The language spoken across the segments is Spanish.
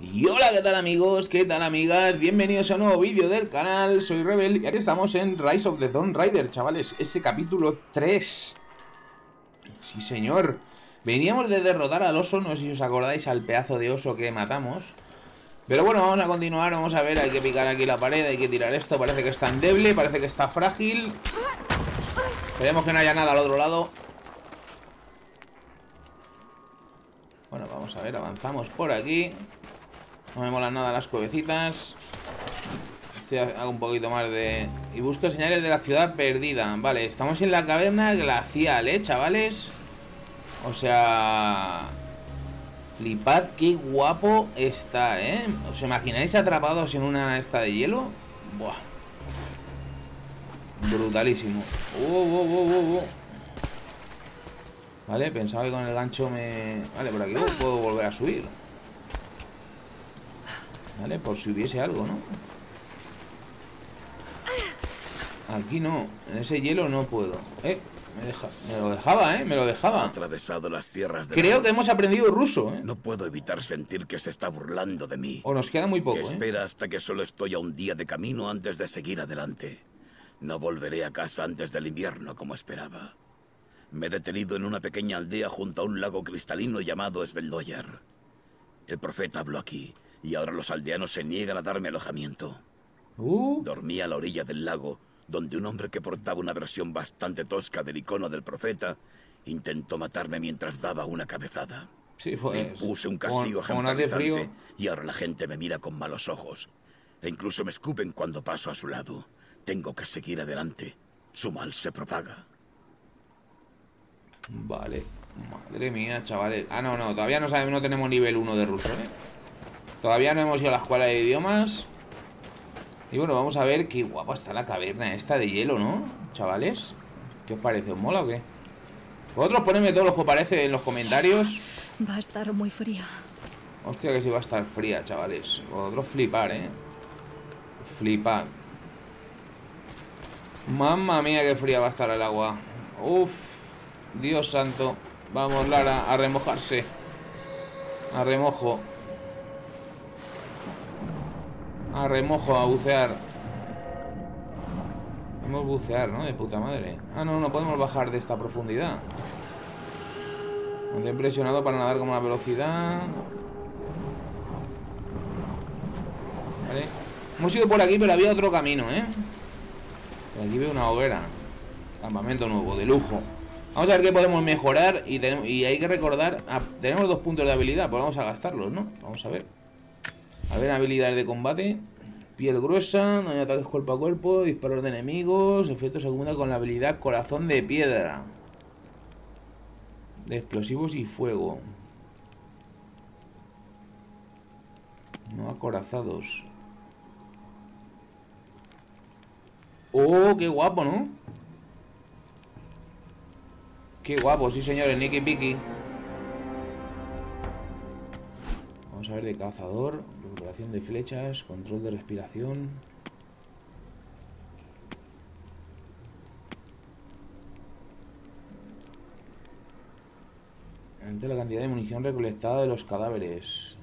Y hola, ¿qué tal amigos? ¿Qué tal amigas? Bienvenidos a un nuevo vídeo del canal, soy Rebel y aquí estamos en Rise of the Dawn Rider, chavales, ese capítulo 3 Sí señor. Veníamos de derrotar al oso, no sé si os acordáis al pedazo de oso que matamos. Pero bueno, vamos a continuar, vamos a ver, hay que picar aquí la pared, hay que tirar esto Parece que está endeble, parece que está frágil. Esperemos que no haya nada al otro lado. Bueno, vamos a ver, avanzamos por aquí no me molan nada las cuevecitas. Hago un poquito más de... Y busco señales de la ciudad perdida. Vale, estamos en la caverna glacial, ¿eh, chavales? O sea... Flipad qué guapo está, ¿eh? ¿Os imagináis atrapados en una esta de hielo? Buah. Brutalísimo. Vale, pensaba que con el gancho me... Vale, por aquí puedo volver a subir. ¿Vale? Por si hubiese algo, ¿no? Aquí no, en ese hielo no puedo Eh, me, deja, me lo dejaba, ¿eh? Me lo dejaba atravesado las tierras de Creo que hemos aprendido ruso, ¿eh? No puedo evitar sentir que se está burlando de mí O nos queda muy poco, que ¿eh? espera hasta que solo estoy a un día de camino antes de seguir adelante No volveré a casa antes del invierno como esperaba Me he detenido en una pequeña aldea junto a un lago cristalino llamado Sveldoyer El profeta habló aquí y ahora los aldeanos se niegan a darme alojamiento. Uh. Dormí a la orilla del lago, donde un hombre que portaba una versión bastante tosca del icono del profeta intentó matarme mientras daba una cabezada. Sí, pues, puse un castigo ejemplarizante y ahora la gente me mira con malos ojos. E incluso me escupen cuando paso a su lado. Tengo que seguir adelante. Su mal se propaga. Vale. Madre mía, chavales. Ah, no, no. Todavía no sabemos, no tenemos nivel 1 de ruso, ¿eh? Todavía no hemos ido a la escuela de idiomas. Y bueno, vamos a ver qué guapa está la caverna esta de hielo, ¿no? Chavales ¿Qué os parece? ¿Os mola o qué? Vosotros ponedme todo lo que os parece en los comentarios. Va a estar muy fría. Hostia que sí va a estar fría, chavales. Vosotros flipar, ¿eh? Flipar. Mamma mía, qué fría va a estar el agua. Uf Dios santo. Vamos, Lara, a remojarse. A remojo a remojo, a bucear. Podemos bucear, ¿no? De puta madre. Ah, no, no podemos bajar de esta profundidad. Me he impresionado para nadar como una velocidad. Vale. Hemos ido por aquí, pero había otro camino, ¿eh? Aquí veo una hoguera. Campamento nuevo, de lujo. Vamos a ver qué podemos mejorar y, y hay que recordar... Ah, tenemos dos puntos de habilidad, pues vamos a gastarlos, ¿no? Vamos a ver. A ver, habilidades de combate. Piel gruesa, no hay ataques cuerpo a cuerpo, disparos de enemigos, efecto segunda con la habilidad corazón de piedra. De explosivos y fuego. No acorazados. ¡Oh, qué guapo, ¿no? Qué guapo, sí señores, Nicky Piki. A ver de cazador, recuperación de flechas, control de respiración. Entre la cantidad de munición recolectada de los cadáveres.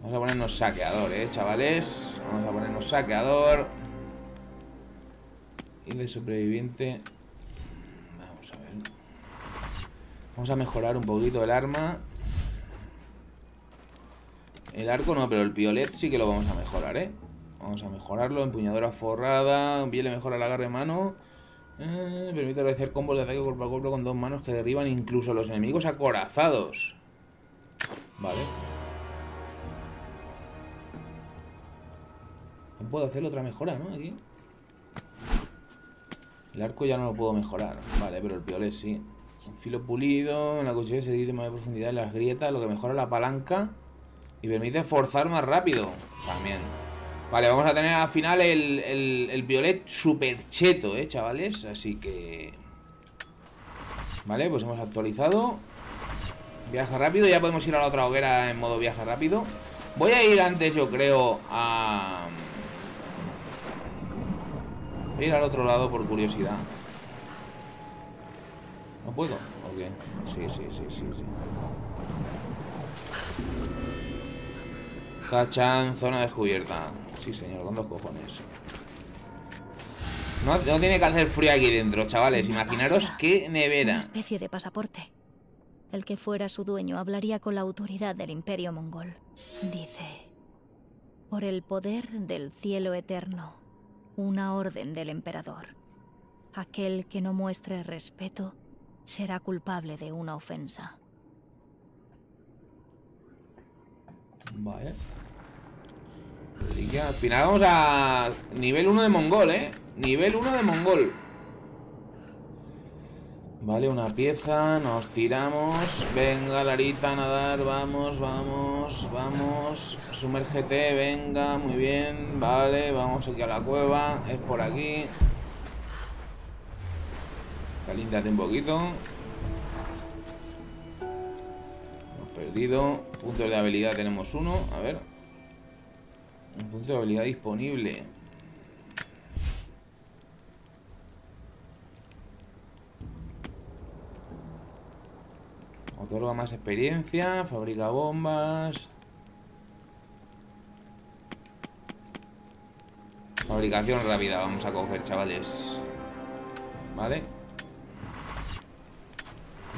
Vamos a ponernos saqueador, eh, chavales. Vamos a ponernos saqueador. Y de sobreviviente. Vamos a ver. Vamos a mejorar un poquito el arma. El arco no, pero el piolet sí que lo vamos a mejorar, ¿eh? Vamos a mejorarlo. Empuñadora forrada. Bien le mejora el agarre mano. Eh, permite realizar combos de ataque cuerpo a cuerpo con dos manos que derriban incluso a los enemigos acorazados. Vale. No puedo hacer otra mejora, ¿no? Aquí. El arco ya no lo puedo mejorar. Vale, pero el piolet sí. Un filo pulido. En la cuchilla se divide más de profundidad en las grietas. Lo que mejora la palanca. Y permite forzar más rápido También. Vale, vamos a tener al final el, el, violet super cheto, eh, chavales Así que... Vale, pues hemos actualizado. Viaja rápido, ya podemos ir a la otra hoguera en modo viaje rápido. Voy a ir antes, yo creo, a... Voy a ir al otro lado por curiosidad. ¿No puedo? Ok. Sí, sí, sí, sí, sí Cachan, zona descubierta. Sí, señor, con dos cojones. No, no tiene que hacer frío aquí dentro, chavales. Imaginaros qué nevera. Una especie de pasaporte. El que fuera su dueño hablaría con la autoridad del Imperio Mongol. Dice, por el poder del cielo eterno, una orden del emperador. Aquel que no muestre respeto será culpable de una ofensa. Vale. Así al final vamos a nivel 1 de mongol, ¿eh? Nivel 1 de mongol. Vale, una pieza, nos tiramos. Venga, Larita, a nadar, vamos, vamos, vamos. Sumérgete, venga, muy bien. Vale, vamos aquí a la cueva. Es por aquí. Calíntate un poquito. Hemos perdido. Puntos de habilidad tenemos uno. A ver. Un punto de habilidad disponible. Otorga más experiencia, fabrica bombas. Fabricación rápida, vamos a coger, chavales. Vale.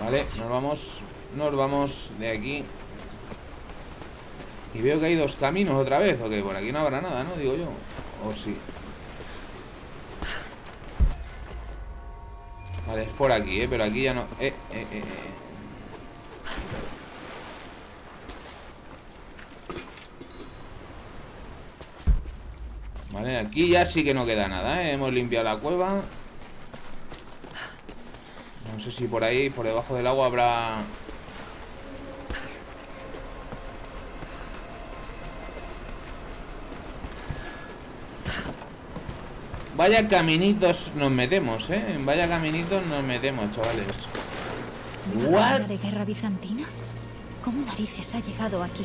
Vale, nos vamos. Nos vamos de aquí. Y veo que hay dos caminos otra vez. Ok, por aquí no habrá nada, ¿no? Digo yo. O sí. Vale, es por aquí, ¿eh? Pero aquí ya no... Eh, eh, eh. Vale, aquí ya sí que no queda nada, ¿eh? Hemos limpiado la cueva. No sé si por ahí, por debajo del agua habrá... Vaya caminitos nos metemos, ¿eh? Vaya caminitos nos metemos, chavales. ¿Una de guerra bizantina? ¿Cómo narices ha llegado aquí?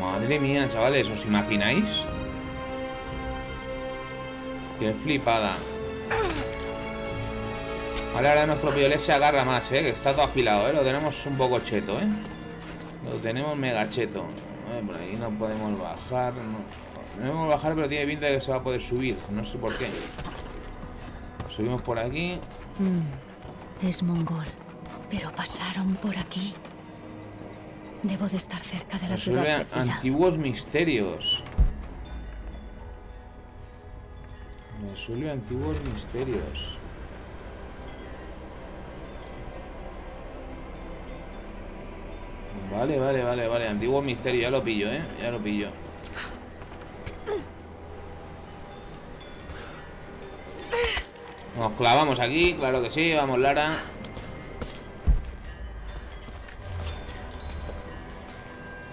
Madre mía, chavales, ¿os imagináis? Qué flipada. Vale, ahora nuestro piolet se agarra más, ¿eh? Que está todo afilado, ¿eh? Lo tenemos un poco cheto, ¿eh? Lo tenemos mega cheto. Ver, por ahí no podemos bajar, no. No podemos bajar, pero tiene pinta de que se va a poder subir. No sé por qué. Subimos por aquí. Mm, es mongol. Pero pasaron por aquí. Debo de estar cerca de la ciudad Resuelve perdida. antiguos misterios. Resuelve antiguos misterios. Vale, vale, vale, vale. Antiguo misterio, ya lo pillo, ¿eh? Ya lo pillo. Nos clavamos aquí, claro que sí. Vamos, Lara.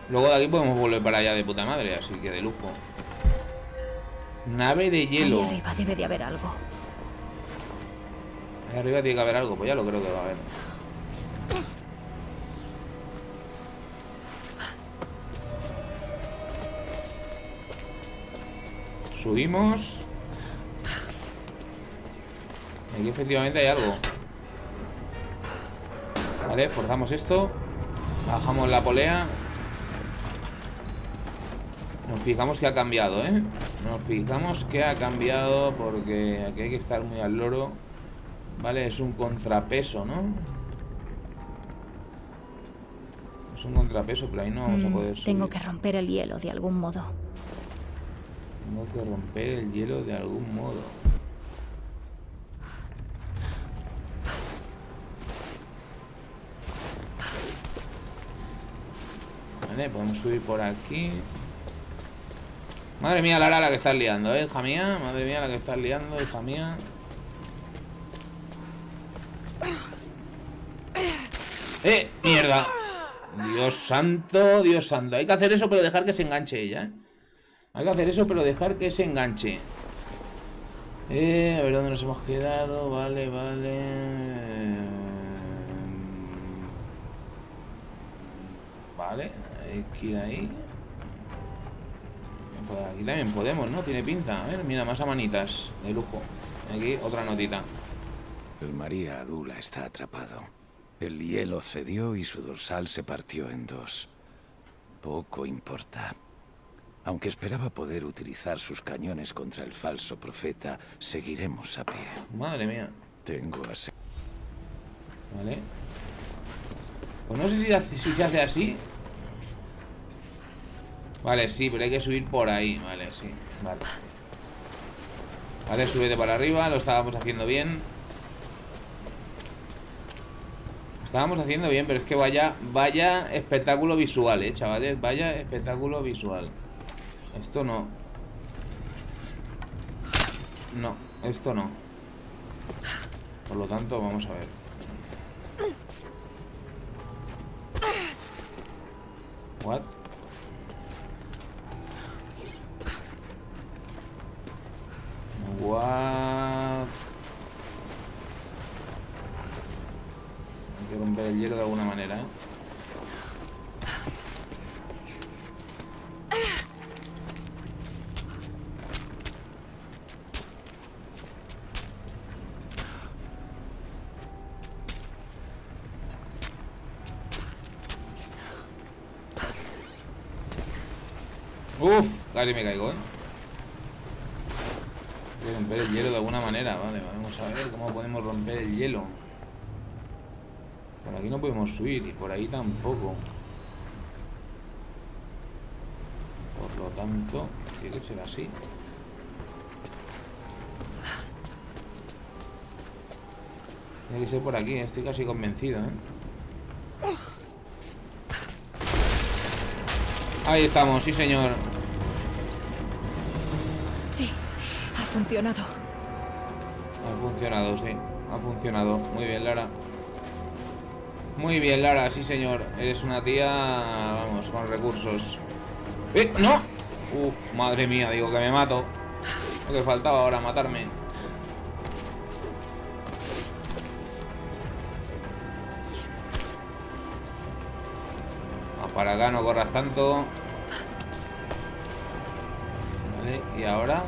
Luego de aquí podemos volver para allá de puta madre, así que de lujo. Nave de hielo. Ahí arriba debe de haber algo. Ahí arriba tiene que haber algo, pues ya lo creo que va a haber. Subimos. Aquí efectivamente hay algo. Vale, forzamos esto. Bajamos la polea. Nos fijamos que ha cambiado, ¿eh? Nos fijamos que ha cambiado porque aquí hay que estar muy al loro. Vale, es un contrapeso, ¿no? Es un contrapeso, pero ahí no vamos a Mm, poder subir. tengo que romper el hielo de algún modo. Tengo que romper el hielo de algún modo. Vale, podemos subir por aquí. Madre mía, Lara, la que estás liando, ¿eh, hija mía? Madre mía, la que estás liando, hija mía. ¡Eh! ¡Mierda! Dios santo, Dios santo. Hay que hacer eso, pero dejar que se enganche ella, ¿eh? Hay que hacer eso, pero dejar que se enganche. Eh, a ver dónde nos hemos quedado. Vale, vale. Vale, hay que ir ahí. Por aquí también podemos, ¿no? Tiene pinta. A ver, mira, más amanitas. De lujo. Aquí otra notita. El María Adula está atrapado. El hielo cedió y su dorsal se partió en dos. Poco importa. Aunque esperaba poder utilizar sus cañones contra el falso profeta, seguiremos a pie. Madre mía. Tengo así. Vale. Pues no sé si, si se hace así. Vale, sí, pero hay que subir por ahí. Vale, sí. Vale. Vale, súbete para arriba. Lo estábamos haciendo bien. estábamos haciendo bien, pero es que vaya, vaya espectáculo visual, eh, chavales. Vaya espectáculo visual. Esto no. No, esto no. Por lo tanto, vamos a ver. What? What? Hay que romper el hielo de alguna manera, ¿eh? Uf, casi me caigo, ¿eh? El hielo de alguna manera, vale, vamos a ver cómo podemos romper el hielo. Por aquí no podemos subir y por ahí tampoco. Por lo tanto, tiene que ser así. Tiene que ser por aquí, estoy casi convencido, ¿eh? Ahí estamos, sí señor. Funcionado. Ha funcionado, sí. Ha funcionado. Muy bien, Lara. Muy bien, Lara, sí señor. Eres una tía, vamos, con recursos. ¡Eh! ¡No! Uf, madre mía, digo que me mato. Lo que faltaba ahora, matarme. para acá, no corras tanto. Vale, y ahora...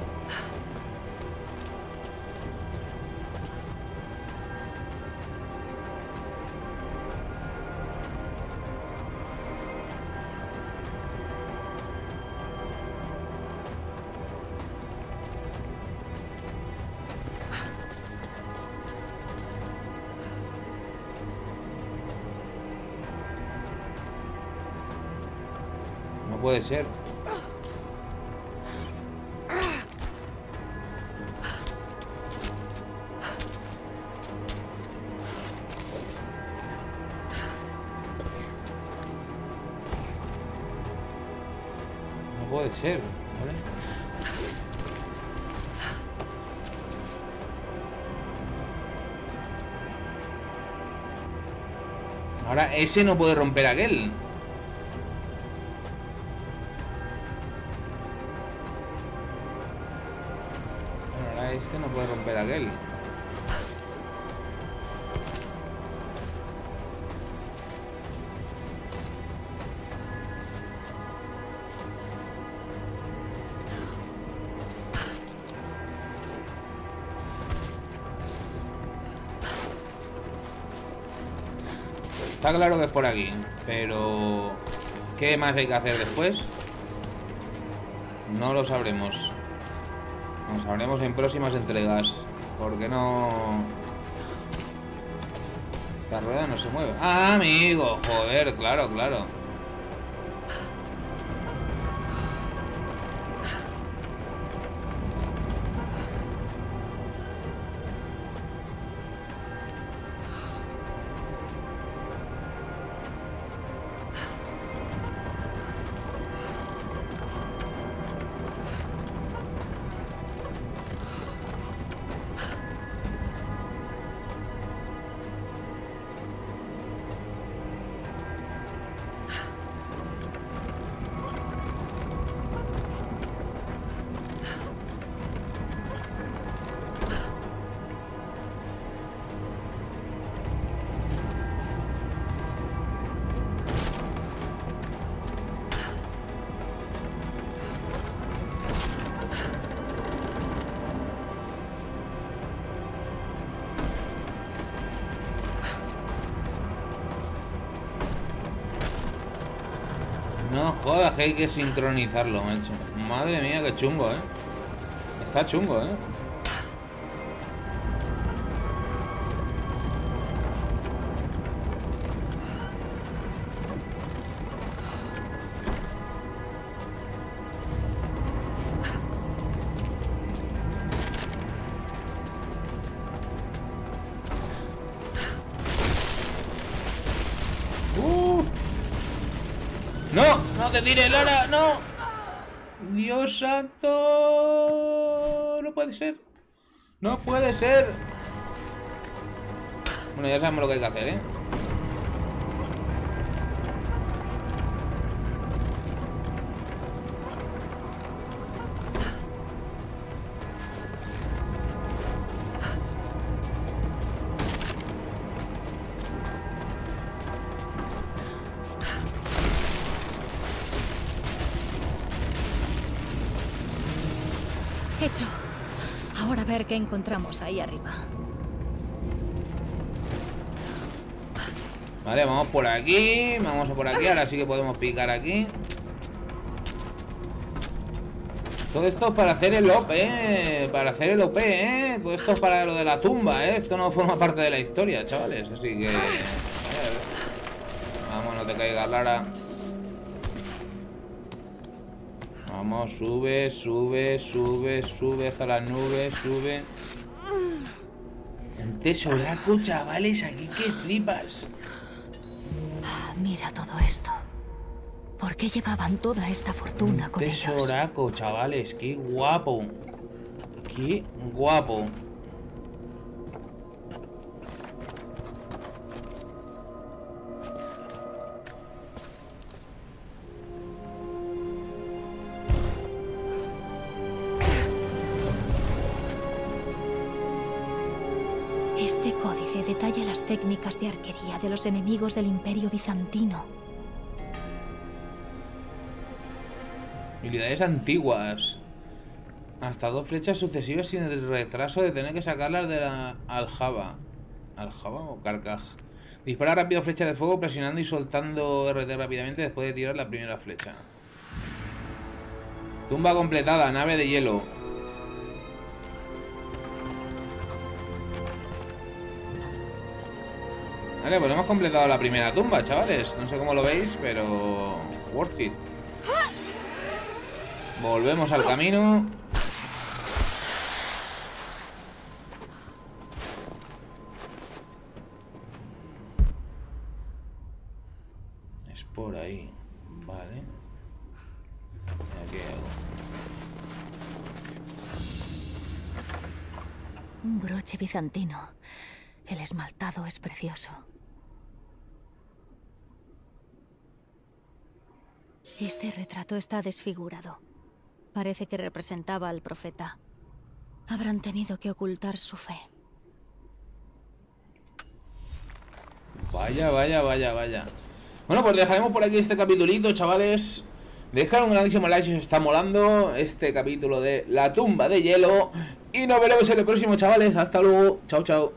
puede ser. No puede ser, ¿vale? Ahora ese no puede romper aquel. Está claro que es por aquí, pero... ¿Qué más hay que hacer después? No lo sabremos. Lo sabremos en próximas entregas. Porque no... Esta rueda no se mueve. ¡Ah, amigo! Joder, claro, claro. Jodas, que hay que sincronizarlo, macho. Madre mía, qué chungo, ¿eh? Está chungo, ¿eh? Te tires, Lara! ¡No! ¡Dios santo! No puede ser. No puede ser. Bueno, ya sabemos lo que hay que hacer, ¿eh? Ver qué encontramos ahí arriba. Vale, vamos por aquí. Vamos por aquí. Ahora sí que podemos picar aquí. Todo esto para hacer el OP, ¿eh? Para hacer el OP, ¿eh? Todo esto es para lo de la tumba, ¿eh? Esto no forma parte de la historia, chavales. Así que... a ver. Vamos, no te caigas, Lara. Vamos, sube, sube, sube, sube hasta las nubes, sube. Un tesoraco, chavales, aquí que flipas. Ah, Mira todo esto. ¿Por qué llevaban toda esta fortuna con ellos? Tesoraco, chavales, qué guapo. Qué guapo. Técnicas de arquería de los enemigos del Imperio Bizantino. Habilidades antiguas. Hasta dos flechas sucesivas sin el retraso de tener que sacarlas de la aljaba. ¿Aljaba o carcaj? Dispara rápido flechas de fuego presionando y soltando RT rápidamente después de tirar la primera flecha. Tumba completada, nave de hielo. Vale, pues hemos completado la primera tumba, chavales. No sé cómo lo veis, pero... Worth it. Volvemos al camino. Es por ahí. Vale. ¿Y aquí hago? Un broche bizantino. El esmaltado es precioso. Este retrato está desfigurado. Parece que representaba al profeta. Habrán tenido que ocultar su fe. Vaya, vaya, vaya, vaya. Bueno, pues dejaremos por aquí este capitulito, chavales. Dejad un grandísimo like si os está molando este capítulo de La tumba de hielo. Y nos veremos en el próximo, chavales. Hasta luego. Chao, chao.